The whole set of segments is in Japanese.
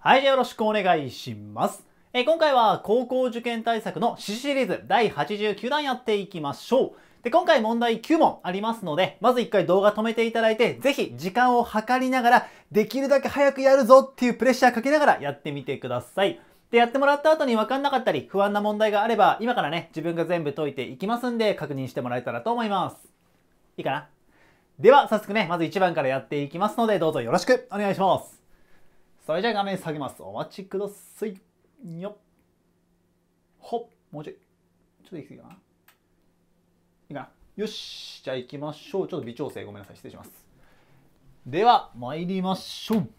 はい、じゃあよろしくお願いします。えー今回は高校受験対策の詩シリーズ第89弾やっていきましょう。で、今回問題9問ありますので、まず1回動画止めていただいて、ぜひ時間を計りながら、できるだけ早くやるぞっていうプレッシャーかけながらやってみてください。で、やってもらった後に分かんなかったり、不安な問題があれば、今からね、自分が全部解いていきますんで、確認してもらえたらと思います。いいかな？では、早速ね、まず1番からやっていきますので、どうぞよろしくお願いします。それじゃあ画面下げます。お待ちください。よっ。ほっ。もうちょい。ちょっと行き過ぎかな。いいかな。よし。じゃあ行きましょう。ちょっと微調整ごめんなさい。失礼します。では、参りましょう。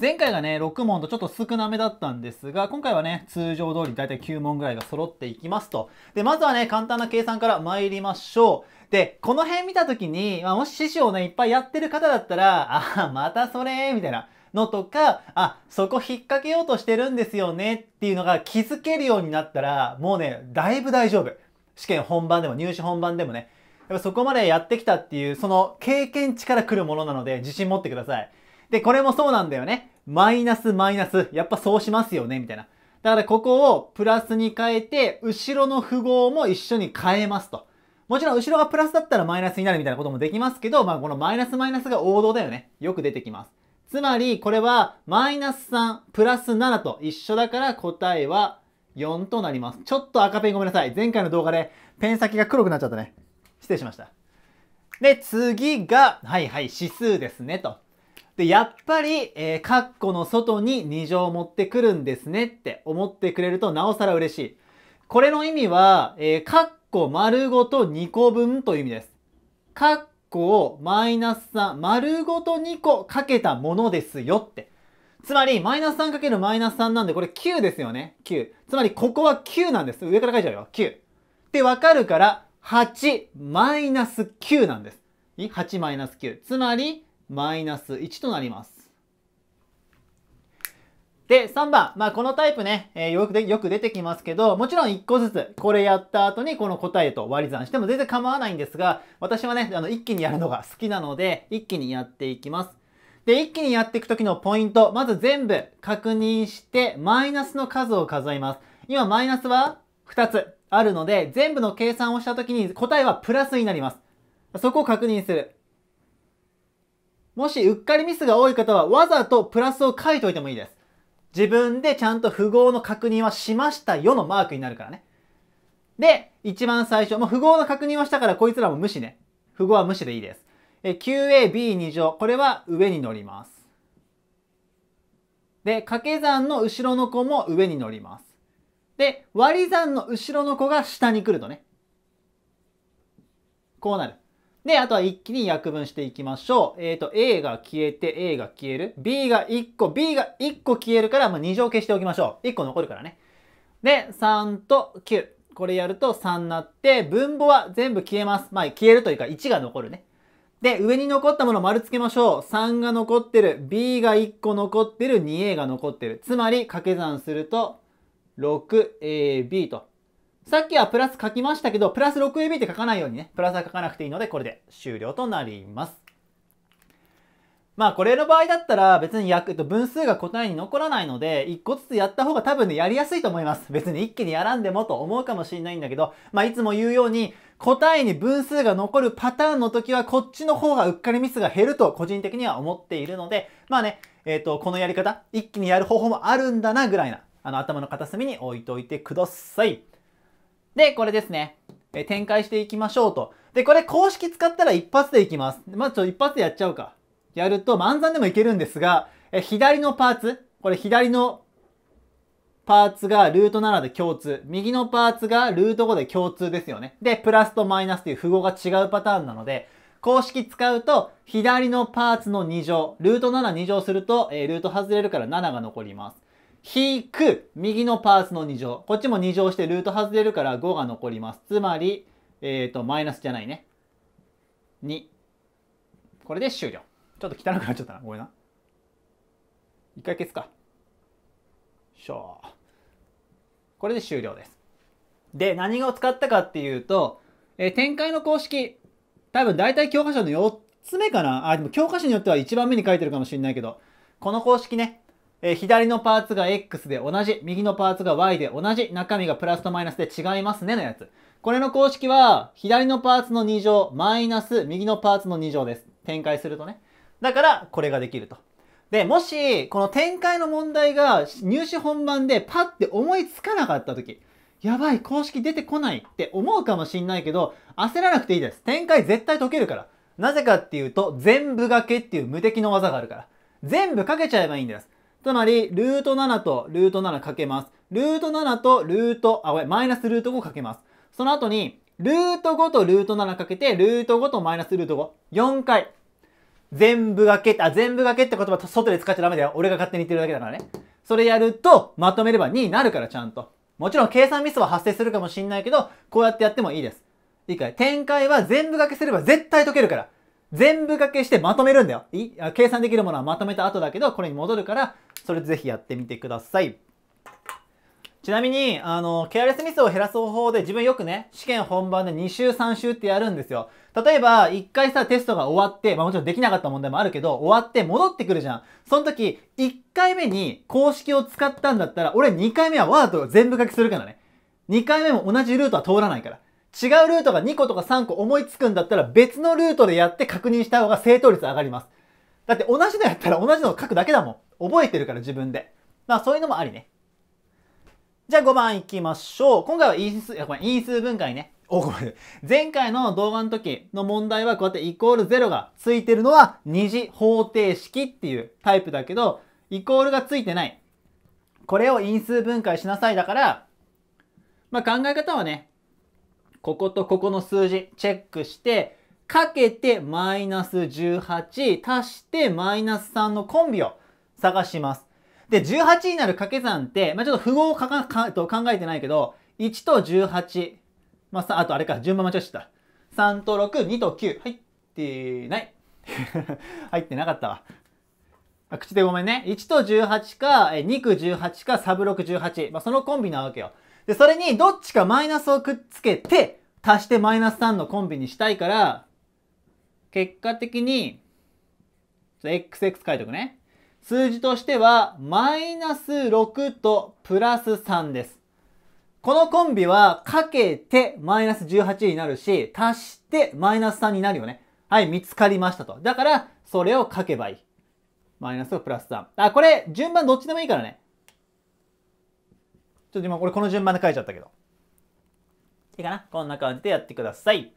前回がね、6問とちょっと少なめだったんですが、今回はね、通常通りだいたい9問ぐらいが揃っていきますと。で、まずはね、簡単な計算から参りましょう。で、この辺見たときに、まあ、もし師匠をね、いっぱいやってる方だったら、あ、またそれみたいなのとか、あ、そこ引っ掛けようとしてるんですよねっていうのが気づけるようになったら、もうね、だいぶ大丈夫。試験本番でも入試本番でもね。やっぱそこまでやってきたっていう、その経験値から来るものなので、自信持ってください。で、これもそうなんだよね。マイナスマイナス。やっぱそうしますよね、みたいな。だからここをプラスに変えて、後ろの符号も一緒に変えますと。もちろん後ろがプラスだったらマイナスになるみたいなこともできますけど、まあこのマイナスマイナスが王道だよね。よく出てきます。つまりこれはマイナス3プラス7と一緒だから答えは4となります。ちょっと赤ペンごめんなさい。前回の動画でペン先が黒くなっちゃったね。失礼しました。で、次が、はいはい、指数ですねと。で、やっぱり、えー、カッコの外に2乗を持ってくるんですねって思ってくれるとなおさら嬉しい。これの意味は、えー、カッコ丸ごと2個分という意味です。カッコをマイナス3丸ごと2個かけたものですよって。つまり、マイナス3かけるマイナス3なんで、これ9ですよね。9。つまり、ここは9なんです。上から書いちゃうよ。9。ってわかるから、8マイナス9なんです。?8 マイナス9。つまり、マイナス1となります。で、3番。まあ、このタイプね、えーよくで、よく出てきますけど、もちろん1個ずつ、これやった後にこの答えと割り算しても全然構わないんですが、私はね、あの、一気にやるのが好きなので、一気にやっていきます。で、一気にやっていくときのポイント、まず全部確認して、マイナスの数を数えます。今、マイナスは2つあるので、全部の計算をしたときに答えはプラスになります。そこを確認する。もしうっかりミスが多い方はわざとプラスを書いておいてもいいです。自分でちゃんと符号の確認はしましたよのマークになるからね。で、一番最初、もう符号の確認はしたからこいつらも無視ね。符号は無視でいいです。え 9ab2 乗、これは上に乗ります。で、掛け算の後ろの子も上に乗ります。で、割り算の後ろの子が下に来るとね。こうなる。で、あとは一気に約分していきましょう。えっ、と、A が消えて A が消える。B が1個、B が1個消えるから、まあ、2乗消しておきましょう。1個残るからね。で、3と9。これやると3になって、分母は全部消えます。まあ、消えるというか1が残るね。で、上に残ったもの丸つけましょう。3が残ってる。B が1個残ってる。2A が残ってる。つまり、掛け算すると、6AB と。さっきはプラス書きましたけど、プラス 6AB って書かないようにね、プラスは書かなくていいので、これで終了となります。まあ、これの場合だったら、別に約、分数が答えに残らないので、1個ずつやった方が多分ね、やりやすいと思います。別に一気にやらんでもと思うかもしれないんだけど、まあ、いつも言うように、答えに分数が残るパターンの時は、こっちの方がうっかりミスが減ると、個人的には思っているので、まあね、えっ、と、このやり方、一気にやる方法もあるんだな、ぐらいな、あの、頭の片隅に置いといてください。で、これですね。え展開していきましょうと。で、これ公式使ったら一発でいきます。まずちょ一発でやっちゃうか。やると、暗算でもいけるんですが、え左のパーツ、これ左のパーツがルート7で共通。右のパーツがルート5で共通ですよね。で、プラスとマイナスという符号が違うパターンなので、公式使うと、左のパーツの2乗、ルート7 2乗すると、えールート外れるから7が残ります。引く、右のパーツの2乗。こっちも2乗してルート外れるから5が残ります。つまり、えっ、と、マイナスじゃないね。2。これで終了。ちょっと汚くなっちゃったな。ごめんな。一回消すか。しょ。これで終了です。で、何を使ったかっていうと、えー展開の公式、多分大体教科書の4つ目かなあ、でも教科書によっては1番目に書いてるかもしれないけど、この公式ね、えー、左のパーツが X で同じ、右のパーツが Y で同じ、中身がプラスとマイナスで違いますねのやつ。これの公式は、左のパーツの2乗、マイナス、右のパーツの2乗です。展開するとね。だから、これができると。で、もし、この展開の問題が入試本番でパッて思いつかなかった時、やばい、公式出てこないって思うかもしんないけど、焦らなくていいです。展開絶対解けるから。なぜかっていうと、全部掛けっていう無敵の技があるから。全部かけちゃえばいいんです。つまり、ルート7とルート7かけます。ルート7とルート、あ、マイナスルート5かけます。その後に、ルート5とルート7かけて、ルート5とマイナスルート5。4回。全部掛け、あ、全部掛けって言葉外で使っちゃダメだよ。俺が勝手に言ってるだけだからね。それやると、まとめれば2になるから、ちゃんと。もちろん計算ミスは発生するかもしんないけど、こうやってやってもいいです。いいかい？展開は全部掛けすれば絶対解けるから。全部掛けしてまとめるんだよ。い計算できるものはまとめた後だけど、これに戻るから、それぜひやってみてください。ちなみに、あの、ケアレスミスを減らす方法で自分よくね、試験本番で2週3週ってやるんですよ。例えば、1回さ、テストが終わって、まあもちろんできなかった問題もあるけど、終わって戻ってくるじゃん。その時、1回目に公式を使ったんだったら、俺2回目はわざと全部書きするからね。2回目も同じルートは通らないから。違うルートが2個とか3個思いつくんだったら別のルートでやって確認した方が正答率上がります。だって同じのやったら同じのを書くだけだもん。覚えてるから自分で。まあそういうのもありね。じゃあ5番行きましょう。今回は因数、いやごめん、因数分解ね。お、ごめん。前回の動画の時の問題はこうやってイコール0がついてるのは二次方程式っていうタイプだけど、イコールがついてない。これを因数分解しなさいだから、まあ考え方はね、こことここの数字チェックして、かけてマイナス18足してマイナス3のコンビを探します。で、18になる掛け算って、まあ、ちょっと符号をかかかと考えてないけど、1と18、まあ、あとあれか、順番間違えちゃった。3と6、2と9。入ってない。入ってなかったわ。あ口でごめんね。1と18か、2区18か、サブ6、18。まあ、そのコンビなわけよ。で、それにどっちかマイナスをくっつけて、足してマイナス3のコンビにしたいから、結果的に、XX 書いとくね。数字としては、マイナス6とプラス3です。このコンビは、かけてマイナス18になるし、足してマイナス3になるよね。はい、見つかりましたと。だから、それを書けばいい。マイナスとプラス3。あ、これ、順番どっちでもいいからね。ちょっと今、これこの順番で書いちゃったけど。いいかな？こんな感じでやってください。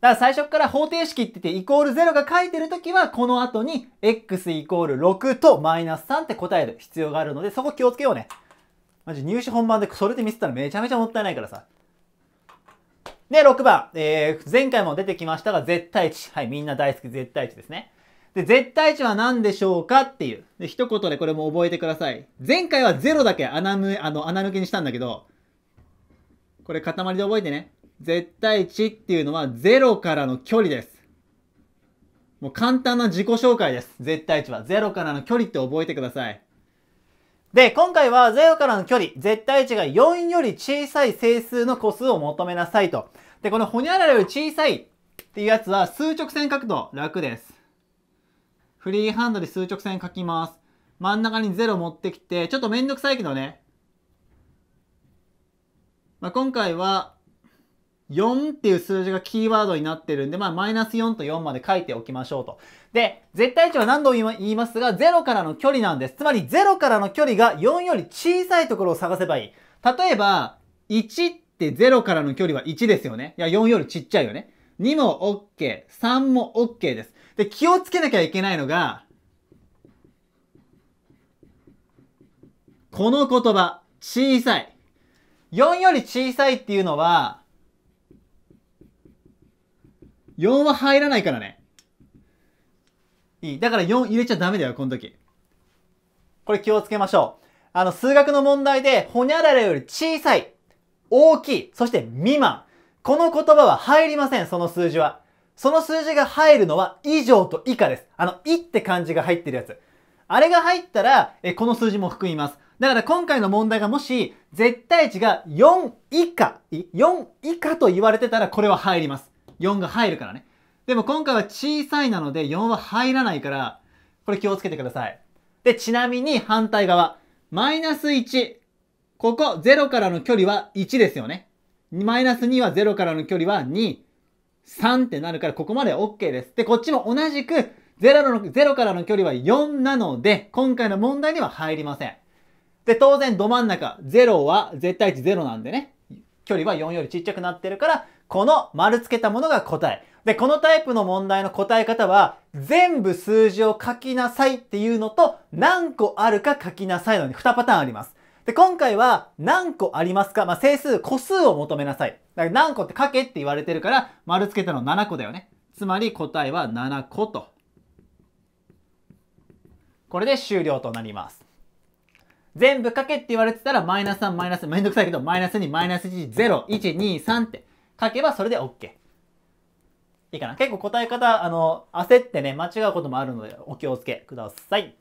だから最初から方程式って言ってイコール0が書いてるときは、この後に x イコール6とマイナス3って答える必要があるので、そこ気をつけようね。マジ入試本番でそれで見せたらめちゃめちゃもったいないからさ。で、6番。えー、前回も出てきましたが、絶対値。はい、みんな大好き絶対値ですね。で、絶対値は何でしょうかっていう。で、一言でこれも覚えてください。前回は0だけ穴む、あの、穴抜きにしたんだけど、これ塊で覚えてね。絶対値っていうのは0からの距離です。もう簡単な自己紹介です。絶対値は。0からの距離って覚えてください。で、今回は0からの距離、絶対値が4より小さい整数の個数を求めなさいと。で、このほにゃららより小さいっていうやつは数直線書くと楽です。フリーハンドで数直線書きます。真ん中に0持ってきて、ちょっとめんどくさいけどね。まあ、今回は4っていう数字がキーワードになってるんで、まあ、マイナス4と4まで書いておきましょうと。で、絶対値は何度も言いますが、0からの距離なんです。つまり、0からの距離が4より小さいところを探せばいい。例えば、1って0からの距離は1ですよね。いや、4よりちっちゃいよね。2も OK、3も OK です。で、気をつけなきゃいけないのが、この言葉、小さい。4より小さいっていうのは、4は入らないからね。いい。だから4入れちゃダメだよ、この時。これ気をつけましょう。あの、数学の問題で、ほにゃららより小さい、大きい、そして未満。この言葉は入りません、その数字は。その数字が入るのは以上と以下です。あの、いって漢字が入ってるやつ。あれが入ったら、えこの数字も含みます。だから今回の問題がもし、絶対値が4以下、4以下と言われてたらこれは入ります。4が入るからね。でも今回は小さいなので4は入らないから、これ気をつけてください。で、ちなみに反対側、マイナス1。ここ、0からの距離は1ですよね。マイナス2は0からの距離は2、3ってなるから、ここまで OK です。で、こっちも同じく0の、0からの距離は4なので、今回の問題には入りません。で、当然ど真ん中、0は絶対値0なんでね、距離は4よりちっちゃくなってるから、この丸つけたものが答え。で、このタイプの問題の答え方は、全部数字を書きなさいっていうのと、何個あるか書きなさいのに2パターンあります。で、今回は何個ありますか？まあ、整数、個数を求めなさい。だから何個って書けって言われてるから、丸つけたの7個だよね。つまり答えは7個と。これで終了となります。全部書けって言われてたら、マイナス3、マイナス、めんどくさいけど、マイナス2、マイナス1、0、1、2、3って書けばそれで OK。いいかな？結構答え方、あの、焦ってね、間違うこともあるので、お気をつけください。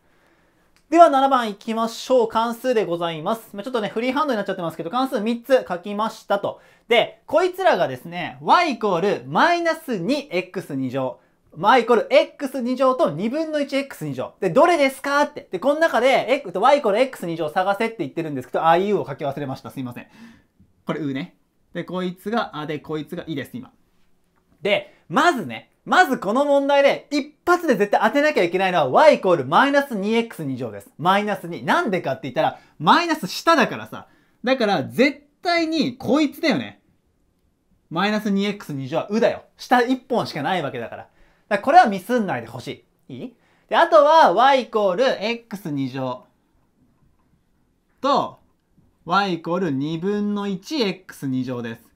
では7番いきましょう。関数でございます。ちょっとね、フリーハンドになっちゃってますけど、関数3つ書きましたと。で、こいつらがですね、y イコールマイナス 2x2 乗。y イコール x2 乗と2分の 1x2 乗。で、どれですかって。で、この中で、y イコール x2 乗探せって言ってるんですけど、あ、u を書き忘れました。すいません。これ u ね。で、こいつが、あ、で、こいつがいいです、今。で、まずね、まずこの問題で一発で絶対当てなきゃいけないのは y イコールマイナス 2x2 乗です。マイナス2。なんでかって言ったら、マイナス下だからさ。だから絶対にこいつだよね。マイナス 2x2 乗はうだよ。下1本しかないわけだから。だからこれはミスんないでほしい。いい？で、あとは y イコール x2 乗と y イコール2分の 1x2 乗です。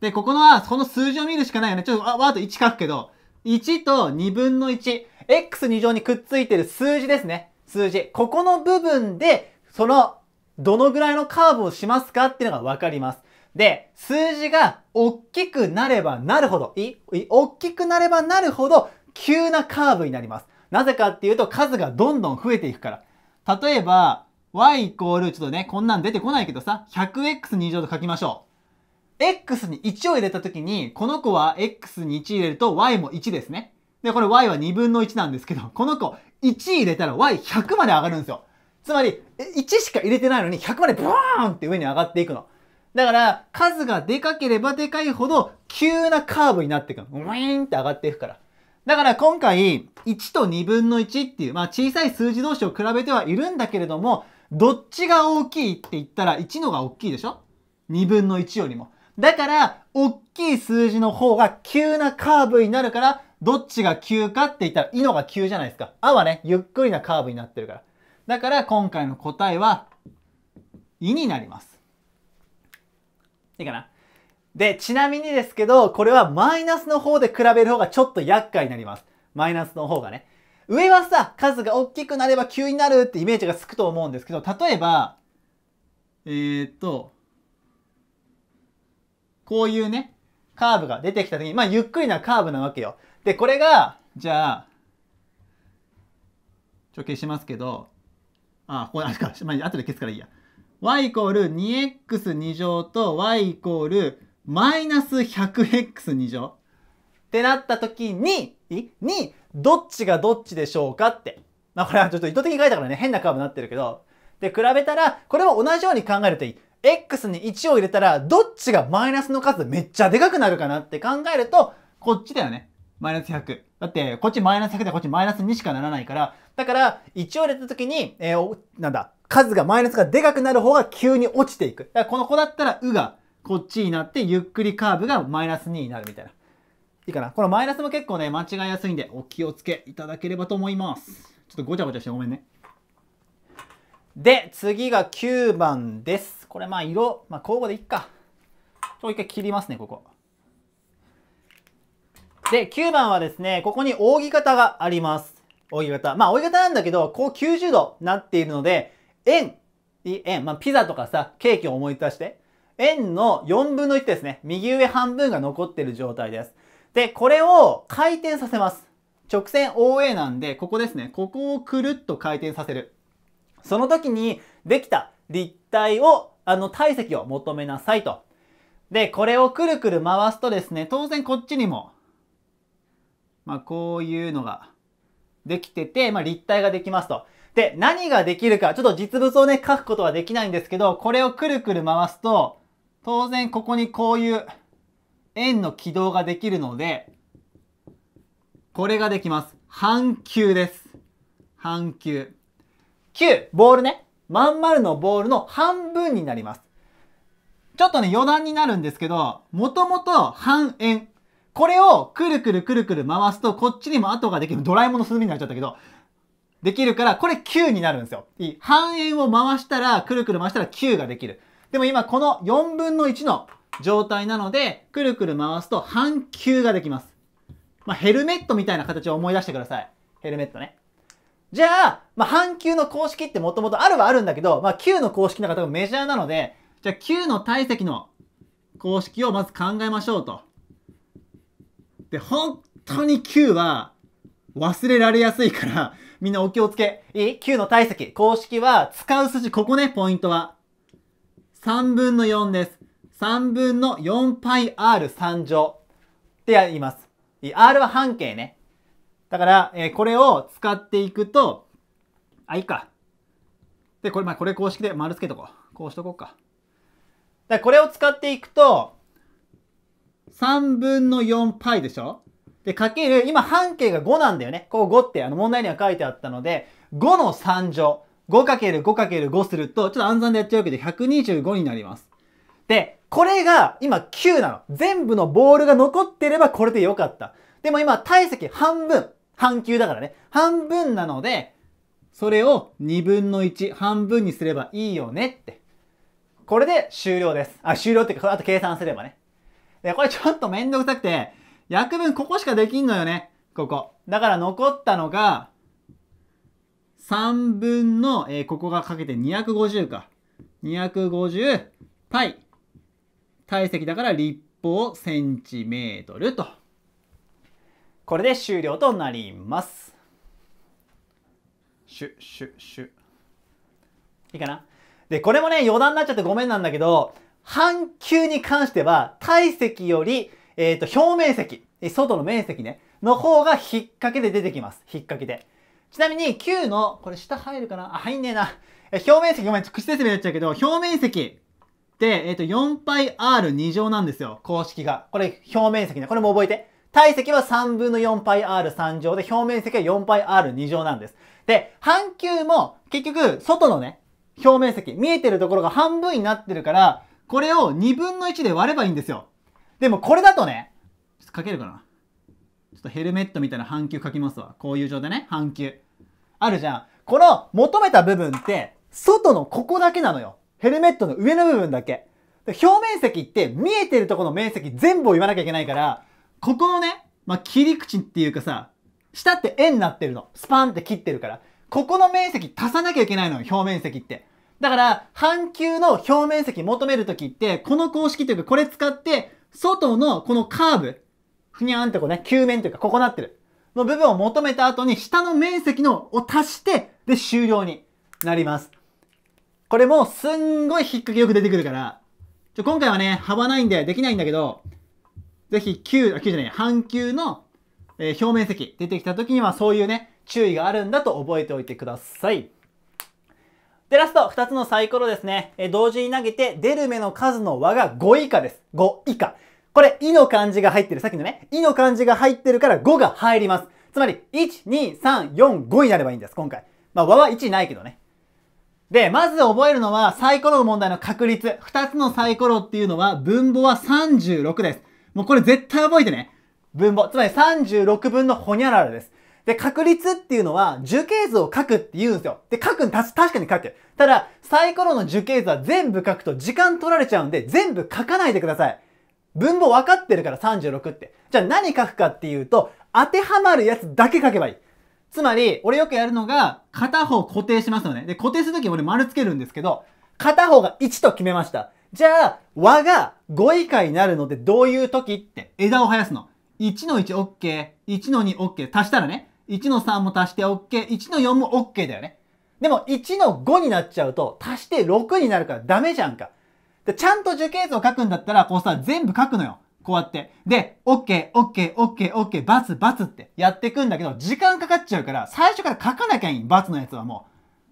で、ここのは、この数字を見るしかないよね。ちょっと、わーっと1書くけど、1と2分の1、x2 乗にくっついてる数字ですね。数字。ここの部分で、その、どのぐらいのカーブをしますかっていうのがわかります。で、数字が大きくなればなるほど、いい大きくなればなるほど、急なカーブになります。なぜかっていうと、数がどんどん増えていくから。例えば、y イコール、ちょっとね、こんなん出てこないけどさ、100x2 乗と書きましょう。X に1を入れたときに、この子は x に1入れると y も1ですね。で、これ y は2分の1なんですけど、この子1入れたら y100 まで上がるんですよ。つまり、1しか入れてないのに100までブーンって上に上がっていくの。だから、数がでかければでかいほど、急なカーブになっていくの。ウィーンって上がっていくから。だから今回、1と2分の1っていう、まあ小さい数字同士を比べてはいるんだけれども、どっちが大きいって言ったら1のが大きいでしょ ?2 分の1よりも。だから、大きい数字の方が急なカーブになるから、どっちが急かって言ったら、いのが急じゃないですか。あはね、ゆっくりなカーブになってるから。だから、今回の答えは、いになります。いいかな？で、ちなみにですけど、これはマイナスの方で比べる方がちょっと厄介になります。マイナスの方がね。上はさ、数が大きくなれば急になるってイメージがつくと思うんですけど、例えば、えー、っと、こういうね、カーブが出てきた時に、まあ、ゆっくりなカーブなわけよ。で、これが、じゃあ、ちょ、消しますけど、あ、これ、あれか、まあ、後で消すからいいや。y イコール 2x2 乗と y イコールマイナス 100x2 乗ってなった時に、に、どっちがどっちでしょうかって。まあ、これはちょっと意図的に書いたからね、変なカーブになってるけど、で、比べたら、これも同じように考えるといい。X に1を入れたら、どっちがマイナスの数めっちゃでかくなるかなって考えると、こっちだよね。マイナス100。だって、こっちマイナス100でこっちマイナス2しかならないから、だから、1を入れた時に、えー、なんだ、数がマイナスがでかくなる方が急に落ちていく。だからこの子だったら、うがこっちになって、ゆっくりカーブがマイナス2になるみたいな。いいかなこのマイナスも結構ね、間違いやすいんで、お気をつけいただければと思います。ちょっとごちゃごちゃしてごめんね。で、次が9番です。これまあ色、まあ交互でいっか。ちょ、一回切りますね、ここ。で、9番はですね、ここに扇形があります。扇形。まあ、扇形なんだけど、こう90度なっているので、円、円、まあ、ピザとかさ、ケーキを思い出して、円の4分の1ですね。右上半分が残ってる状態です。で、これを回転させます。直線 OA なんで、ここですね。ここをくるっと回転させる。その時にできた立体を、あの体積を求めなさいと。で、これをくるくる回すとですね、当然こっちにも、まあこういうのができてて、まあ立体ができますと。で、何ができるか、ちょっと実物をね、書くことはできないんですけど、これをくるくる回すと、当然ここにこういう円の軌道ができるので、これができます。半球です。半球。9、ボールね。まん丸のボールの半分になります。ちょっとね、余談になるんですけど、もともと半円。これをくるくるくるくる回すと、こっちにも跡ができる。ドラえもんの鈴になっちゃったけど、できるから、これ9になるんですよ。いい。半円を回したら、くるくる回したら9ができる。でも今この4分の1の状態なので、くるくる回すと半球ができます。まあ、ヘルメットみたいな形を思い出してください。ヘルメットね。じゃあ、まあ、半球の公式ってもともとあるはあるんだけど、まあ、9の公式の方がメジャーなので、じゃあ9の体積の公式をまず考えましょうと。で、本当に9は忘れられやすいから、みんなお気をつけ。いい ?9 の体積。公式は使う数字、ここね、ポイントは。3分の4です。3分の 4πr3 乗って言います。r は半径ね。だから、えー、これを使っていくと、あ、いいか。で、これ、まあ、これ公式で丸つけとこう。こうしとこうか。だこれを使っていくと、3分の 4π でしょ？で、かける、今半径が5なんだよね。こう5ってあの問題には書いてあったので、5の3乗。5×5×5 すると、ちょっと暗算でやっちゃうけど、125になります。で、これが今9なの。全部のボールが残ってればこれでよかった。でも今体積半分。半球だからね。半分なので、それを2分の1、半分にすればいいよねって。これで終了です。あ、終了っていうか、あと計算すればね。で、これちょっとめんどくさくて、約分ここしかできんのよね。ここ。だから残ったのが、3分の、えー、ここがかけて250か。250対体積だから立方センチメートルと。これで終了となります。シュシュシュ。いいかな？で、これもね、余談になっちゃってごめんなんだけど、半球に関しては体積より、えっ、ー、と、表面積、外の面積ね、の方が引っ掛けで出てきます。引っ掛けで。ちなみに9の、これ下入るかな？あ、入んねえな。表面積、ごめん、口説明になっちゃうけど、表面積って、えっ、ー、と、4πr2 乗なんですよ。公式が。これ、表面積ね。これも覚えて。体積は3分の 4πr3 乗で、表面積は 4πr2 乗なんです。で、半球も、結局、外のね、表面積、見えてるところが半分になってるから、これを2分の1で割ればいいんですよ。でもこれだとね、ちょっと書けるかなちょっとヘルメットみたいな半球書きますわ。こういう状態ね。半球。あるじゃん。この求めた部分って、外のここだけなのよ。ヘルメットの上の部分だけ。表面積って見えてるとこの面積全部を言わなきゃいけないから、ここのね、まあ、切り口っていうかさ、下って円になってるの。スパンって切ってるから。ここの面積足さなきゃいけないのよ、表面積って。だから、半球の表面積求めるときって、この公式というかこれ使って、外のこのカーブ、ふにゃーんってこうね、球面というかここなってる。の部分を求めた後に、下の面積のを足して、で終了になります。これもすんごい引っ掛けよく出てくるから、ちょ今回はね、幅ないんでできないんだけど、ぜひ9、あ、9じゃない、半球の、えー、表面積出てきた時にはそういうね、注意があるんだと覚えておいてください。で、ラスト、2つのサイコロですね。え同時に投げて、出る目の数の和が5以下です。5以下。これ、いの漢字が入ってる。さっきのね、いの漢字が入ってるから5が入ります。つまり、1、2、3、4、5になればいいんです、今回。まあ、和は1ないけどね。で、まず覚えるのは、サイコロの問題の確率。2つのサイコロっていうのは、分母は36です。もうこれ絶対覚えてね。分母。つまり36分のホニャララです。で、確率っていうのは、樹形図を書くって言うんですよ。で、書くん、確かに書く。ただ、サイコロの樹形図は全部書くと時間取られちゃうんで、全部書かないでください。分母分かってるから36って。じゃあ何書くかっていうと、当てはまるやつだけ書けばいい。つまり、俺よくやるのが、片方固定しますよね。で、固定するとき俺丸つけるんですけど、片方が1と決めました。じゃあ、和が5以下になるのでどういう時って？枝を生やすの。1の1 OK、1の2 OK、足したらね。1の3も足して OK、1の4も OK だよね。でも1の5になっちゃうと足して6になるからダメじゃんか。でちゃんと樹形図を書くんだったら、こうさ、全部書くのよ。こうやって。で、OK、OK、OK、OK、バツ、バツってやっていくんだけど、時間かかっちゃうから、最初から書かなきゃいい。バツのやつはも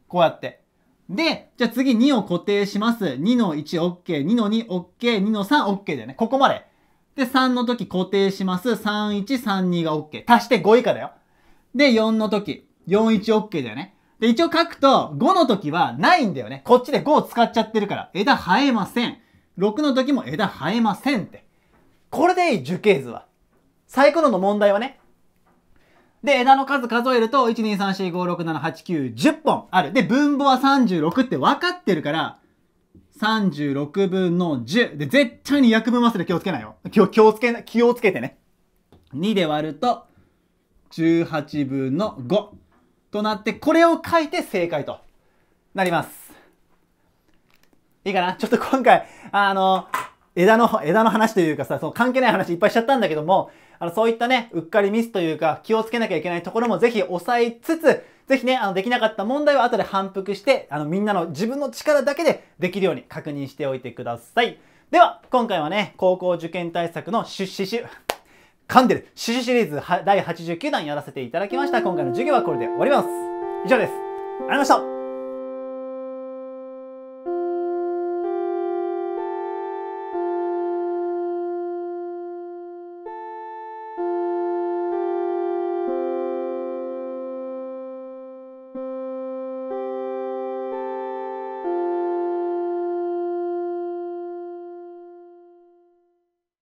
う。こうやって。で、じゃあ次2を固定します。2の 1OK、2の 2OK、2の 3OK だよね。ここまで。で、3の時固定します。3、1、3、2が OK。足して5以下だよ。で、4の時、4、1、OK だよね。で、一応書くと、5の時はないんだよね。こっちで5を使っちゃってるから。枝生えません。6の時も枝生えませんって。これでいい、樹形図は。サイコロの問題はね。で、枝の数数えると、1、2、3、4、5、6、7、8、9、10本ある。で、分母は36って分かってるから、36分の10。で、絶対に約分忘れ気をつけないよ。気を気をつけ、気をつけてね。2で割ると、18分の5となって、これを書いて正解となります。いいかな？ちょっと今回、あの、枝の、枝の話というかさ、その関係ない話いっぱいしちゃったんだけども、あの、そういったね、うっかりミスというか、気をつけなきゃいけないところもぜひ押さえつつ、ぜひね、あの、できなかった問題は後で反復して、あの、みんなの自分の力だけでできるように確認しておいてください。では、今回はね、高校受験対策のシュッシュシュ、噛んでる、シュシュシリーズは第89弾やらせていただきました。今回の授業はこれで終わります。以上です。ありがとうございました